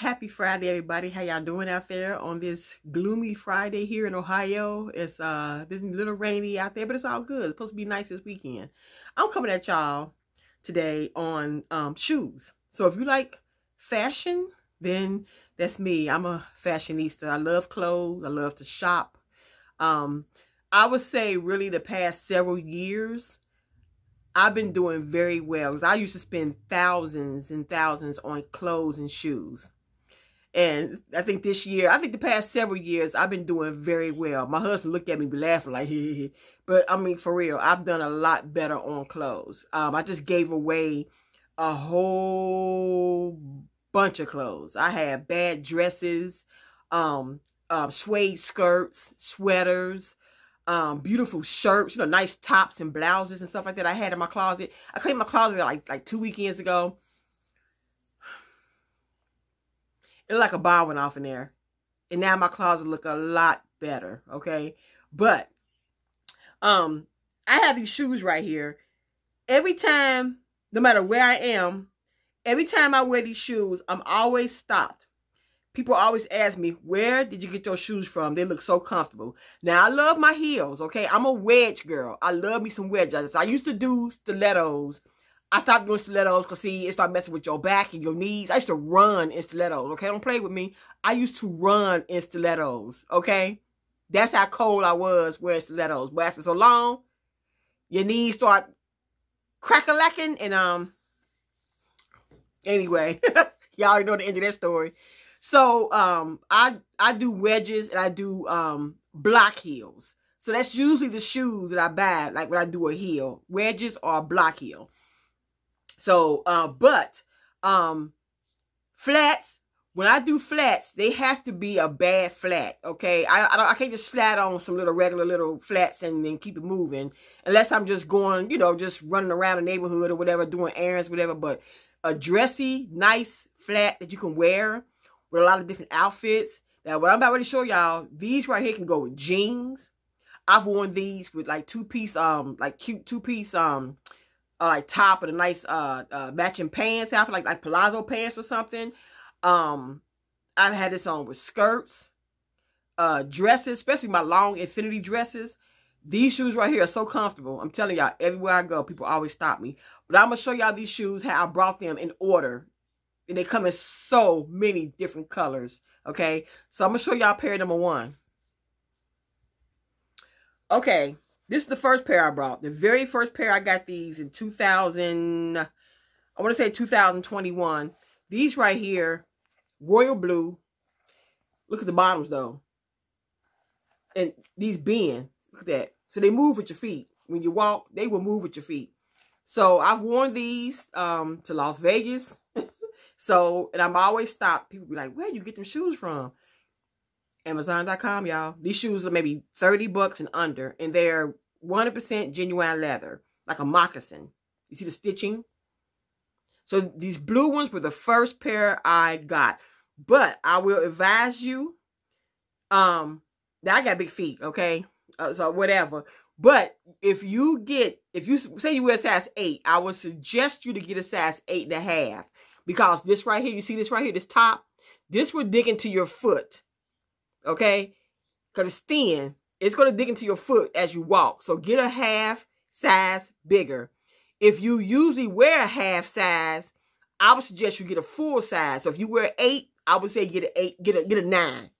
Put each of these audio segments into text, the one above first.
Happy Friday, everybody. How y'all doing out there on this gloomy Friday here in Ohio? It's uh little rainy out there, but it's all good. It's supposed to be nice this weekend. I'm coming at y'all today on um shoes. So if you like fashion, then that's me. I'm a fashionista. I love clothes. I love to shop. Um, I would say really the past several years, I've been doing very well. Because I used to spend thousands and thousands on clothes and shoes. And I think this year, I think the past several years, I've been doing very well. My husband looked at me laughing like, Hee but I mean, for real, I've done a lot better on clothes. Um, I just gave away a whole bunch of clothes. I had bad dresses, um, um, suede skirts, sweaters, um, beautiful shirts, you know, nice tops and blouses and stuff like that I had in my closet. I cleaned my closet like, like two weekends ago. Like a bomb went off in there. And now my closet look a lot better, okay? But um I have these shoes right here. Every time, no matter where I am, every time I wear these shoes, I'm always stopped. People always ask me, where did you get those shoes from? They look so comfortable. Now, I love my heels, okay? I'm a wedge girl. I love me some wedges. I used to do stilettos I stopped doing stilettos because see, it started messing with your back and your knees. I used to run in stilettos, okay? Don't play with me. I used to run in stilettos, okay? That's how cold I was wearing stilettos. But after so long, your knees start crack-a-lacking and um anyway, y'all already know the end of that story. So um I I do wedges and I do um block heels. So that's usually the shoes that I buy, like when I do a heel. Wedges or a block heel. So, uh, but um, flats, when I do flats, they have to be a bad flat, okay? I I, I can't just slat on some little regular little flats and then keep it moving unless I'm just going, you know, just running around the neighborhood or whatever, doing errands, whatever. But a dressy, nice flat that you can wear with a lot of different outfits. Now, what I'm about to show y'all, these right here can go with jeans. I've worn these with like two piece, um, like cute two piece, um, uh, like top and a nice uh, uh matching pants outfit, like like palazzo pants or something. Um, I've had this on with skirts, uh, dresses, especially my long infinity dresses. These shoes right here are so comfortable. I'm telling y'all, everywhere I go, people always stop me. But I'm gonna show y'all these shoes how I brought them in order, and they come in so many different colors. Okay, so I'm gonna show y'all pair number one. Okay, this is the first pair I brought. The very first pair I got these in 2000, I want to say 2021. These right here, royal blue. Look at the bottoms though. And these bend. Look at that. So they move with your feet. When you walk, they will move with your feet. So I've worn these um, to Las Vegas. so, and I'm always stopped. People be like, where you get them shoes from? Amazon.com, y'all. These shoes are maybe 30 bucks and under, and they're 100% genuine leather, like a moccasin. You see the stitching? So these blue ones were the first pair I got. But I will advise you, um, I got big feet, okay? Uh, so whatever. But if you get, if you say you wear a size 8, I would suggest you to get a size eight and a half. Because this right here, you see this right here, this top, this will dig into your foot. Okay? Because it's thin. It's going to dig into your foot as you walk. So get a half size bigger. If you usually wear a half size, I would suggest you get a full size. So if you wear eight, I would say get a eight, get a get a nine.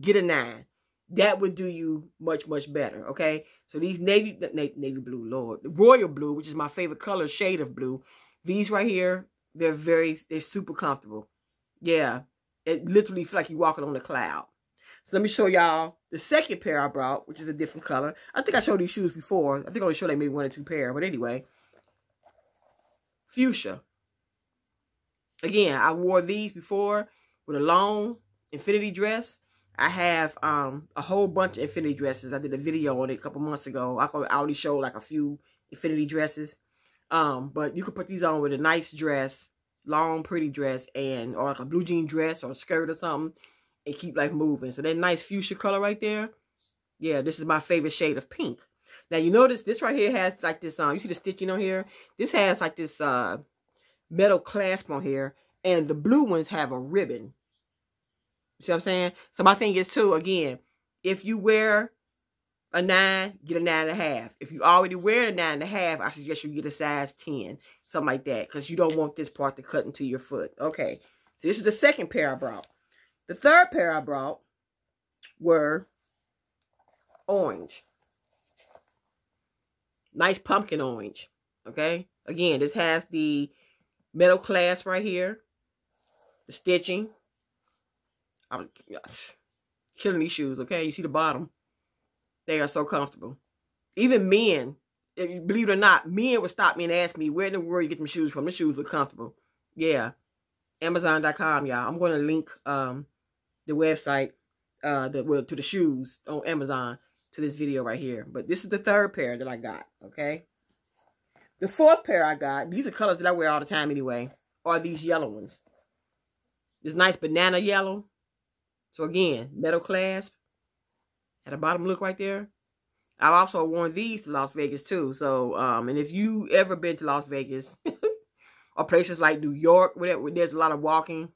Get a nine. That would do you much, much better. Okay. So these navy navy, blue, Lord. Royal blue, which is my favorite color shade of blue. These right here, they're very, they're super comfortable. Yeah. It literally feels like you're walking on a cloud. So let me show y'all the second pair I brought, which is a different color. I think I showed these shoes before. I think I only showed like maybe one or two pair. But anyway, fuchsia. Again, I wore these before with a long infinity dress. I have um a whole bunch of infinity dresses. I did a video on it a couple months ago. I already showed like a few infinity dresses. Um, but you could put these on with a nice dress, long, pretty dress, and or like a blue jean dress or a skirt or something and keep life moving. So that nice fuchsia color right there, yeah, this is my favorite shade of pink. Now you notice this right here has like this, um, you see the stitching on here? This has like this uh metal clasp on here, and the blue ones have a ribbon. See what I'm saying? So my thing is too, again, if you wear a nine, get a nine and a half. If you already wear a nine and a half, I suggest you get a size 10, something like that, because you don't want this part to cut into your foot. Okay, so this is the second pair I brought. The third pair I brought were orange. Nice pumpkin orange. Okay, again, this has the metal clasp right here, the stitching. I'm killing these shoes, okay? You see the bottom. They are so comfortable. Even men, believe it or not, men would stop me and ask me, where in the world you get them shoes from? The shoes look comfortable. Yeah. Amazon.com, y'all. I'm going to link um, the website uh, the, well, to the shoes on Amazon to this video right here. But this is the third pair that I got, okay? The fourth pair I got, these are colors that I wear all the time anyway, are these yellow ones. This nice banana yellow. So again, metal clasp. At the bottom look right there. I've also worn these to Las Vegas too. So, um, and if you ever been to Las Vegas or places like New York, where there's a lot of walking,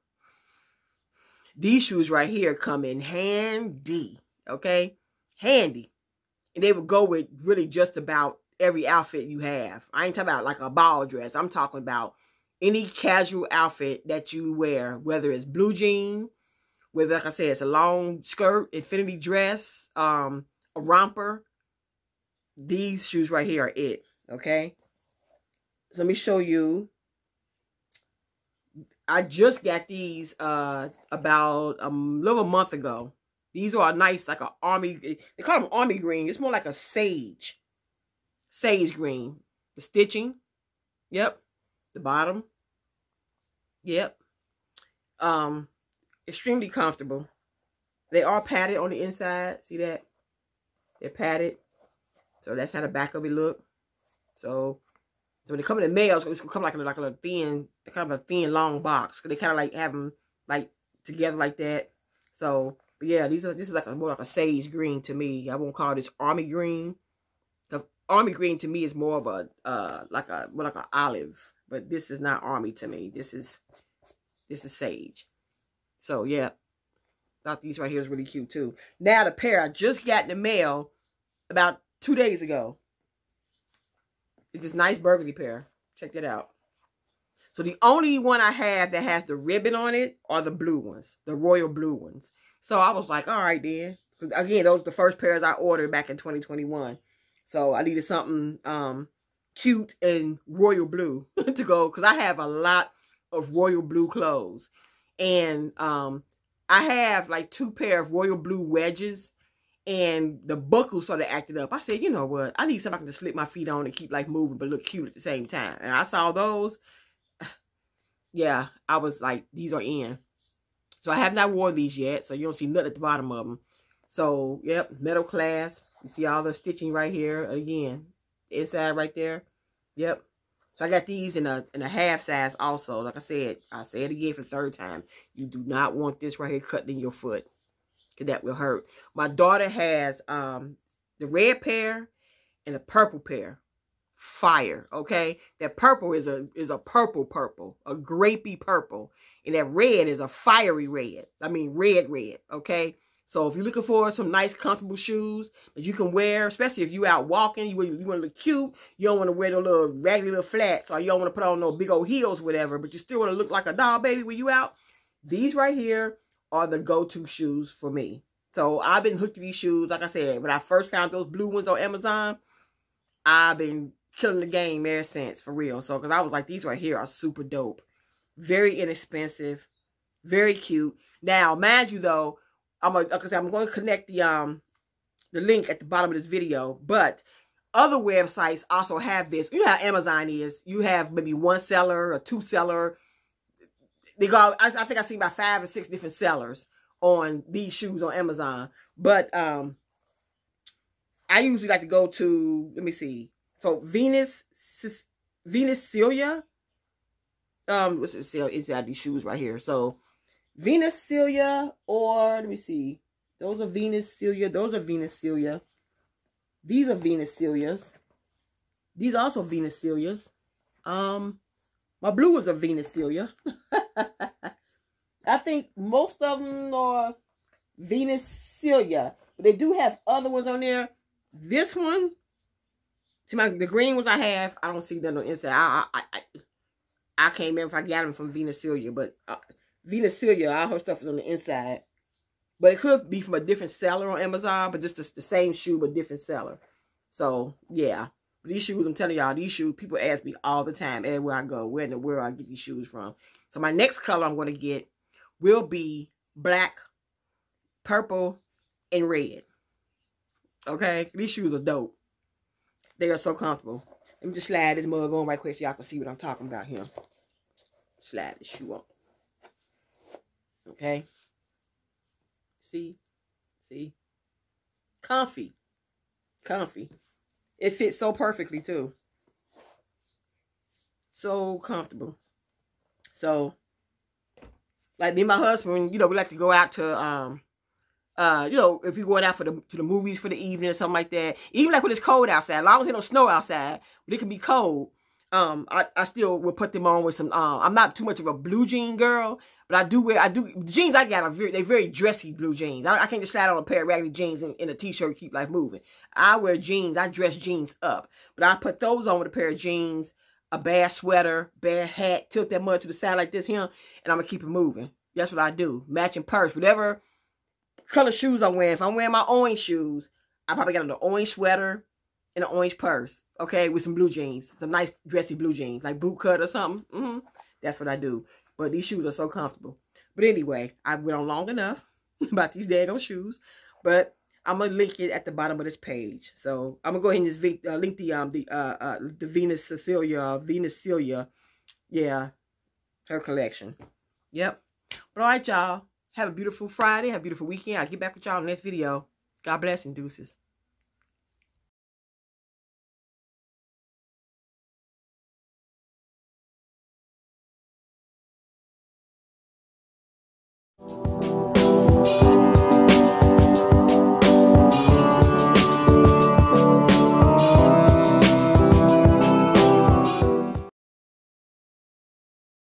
these shoes right here come in handy. Okay, handy, and they would go with really just about every outfit you have. I ain't talking about like a ball dress. I'm talking about any casual outfit that you wear, whether it's blue jean, whether like I said, it's a long skirt, infinity dress, um, a romper. These shoes right here are it. Okay. So let me show you. I just got these uh about a little month ago. These are nice, like an army. They call them army green. It's more like a sage sage green. The stitching. Yep. The bottom. Yep. Um, extremely comfortable. They are padded on the inside. See that? They're padded. So that's how the back of it look. So, so when they come in the mail, it's gonna come like a, like a thin, kind of a thin, long box. They kind of like have them like together like that. So, but yeah, these are this is like a, more like a sage green to me. I won't call this army green The army green to me is more of a uh like a well, like an olive, but this is not army to me. This is this is sage. So yeah, thought these right here is really cute too. Now the pair I just got in the mail about two days ago. It's this nice burgundy pair. Check that out. So the only one I have that has the ribbon on it are the blue ones, the royal blue ones. So I was like, all right then. Again, those are the first pairs I ordered back in 2021. So I needed something um, cute and royal blue to go because I have a lot of royal blue clothes. And um, I have like two pair of royal blue wedges and the buckle sort of acted up. I said, you know what? I need something I can just slip my feet on and keep like moving but look cute at the same time. And I saw those. Yeah, I was like, these are in. So I have not worn these yet. So you don't see nothing at the bottom of them. So, yep, metal clasp. You see all the stitching right here. Again, inside right there. Yep. So I got these in a in a half size also. Like I said, I say it again for the third time. You do not want this right here cutting in your foot. That will hurt. My daughter has um the red pair and the purple pair. Fire, okay? That purple is a is a purple purple, a grapey purple. And that red is a fiery red. I mean red red, okay? So if you're looking for some nice, comfortable shoes that you can wear, especially if you out walking, you, you want to look cute, you don't want to wear the little raggedy little flats, or you don't want to put on no big old heels, whatever, but you still want to look like a doll baby when you out, these right here are the go-to shoes for me. So I've been hooked to these shoes. Like I said, when I first found those blue ones on Amazon, I've been killing the game ever since, for real. So, because I was like, these right here are super dope. Very inexpensive. Very cute. Now, mind you, though, I'm like I said, I'm going to connect the um the link at the bottom of this video. But other websites also have this. You know how Amazon is. You have maybe one seller or two seller. They go. I, I think I seen about five or six different sellers on these shoes on Amazon. But um, I usually like to go to. Let me see. So Venus Venus Celia. Um, what's it? Inside these shoes right here. So Venus Celia or let me see. Those are Venus Celia. Those are Venus Celia. These are Venus Celias. These are also Venus Celias. Um, my blue is a Venus Celia. I think most of them are Venus Celia. But they do have other ones on there. This one, see my the green ones I have, I don't see them on inside. I I I, I can't remember if I got them from Venus Celia, but uh, Venus Celia, all her stuff is on the inside. But it could be from a different seller on Amazon, but just the, the same shoe, but different seller. So, yeah. These shoes, I'm telling y'all, these shoes, people ask me all the time, everywhere I go, where in the world I get these shoes from. So my next color I'm going to get will be black, purple, and red. Okay? These shoes are dope. They are so comfortable. Let me just slide this mug on right quick so y'all can see what I'm talking about here. Slide this shoe on. Okay? See? See? Comfy. Comfy. It fits so perfectly too. So comfortable. So, like me and my husband, you know, we like to go out to, um, uh, you know, if you're going out for the to the movies for the evening or something like that. Even like when it's cold outside, as long as there's no snow outside, but it can be cold. Um, I, I still will put them on with some. Uh, I'm not too much of a blue jean girl, but I do wear. I do jeans. I got are very they very dressy blue jeans. I, I can't just slide on a pair of raggedy jeans and, and a t-shirt keep life moving. I wear jeans. I dress jeans up. But I put those on with a pair of jeans, a bad sweater, bad hat, tilt that mud to the side like this here, and I'm going to keep it moving. That's what I do. Matching purse. Whatever color shoes I'm wearing. If I'm wearing my orange shoes, I probably got an orange sweater and an orange purse. Okay, with some blue jeans. Some nice dressy blue jeans. Like boot cut or something. Mm -hmm. That's what I do. But these shoes are so comfortable. But anyway, I went on long enough about these daggone shoes. But I'm gonna link it at the bottom of this page. So I'm gonna go ahead and just uh, link the um the uh, uh the Venus Cecilia Venus Celia, yeah, her collection. Yep. But all right, y'all. Have a beautiful Friday. Have a beautiful weekend. I'll get back with y'all in the next video. God bless and deuces.